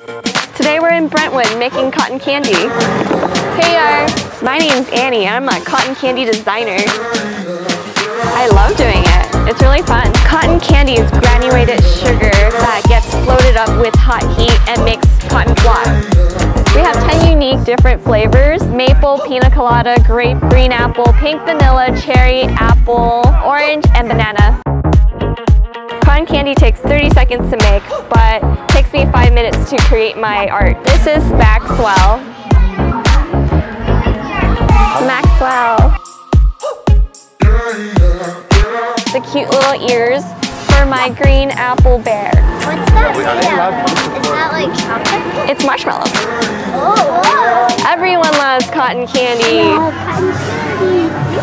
Today we're in Brentwood making cotton candy. Hey y'all, my name's Annie. I'm a cotton candy designer. I love doing it. It's really fun. Cotton candy is granulated sugar that gets floated up with hot heat and makes cotton floss. We have 10 unique different flavors. Maple, pina colada, grape, green apple, pink vanilla, cherry, apple, orange, and banana. Cotton candy takes 30 seconds to make, but takes me 5 minutes to create my art. This is Maxwell. Maxwell. The cute little ears for my green apple bear. What's that? Is that like chocolate? It's marshmallow. Oh, Everyone loves cotton candy. Wow. That's so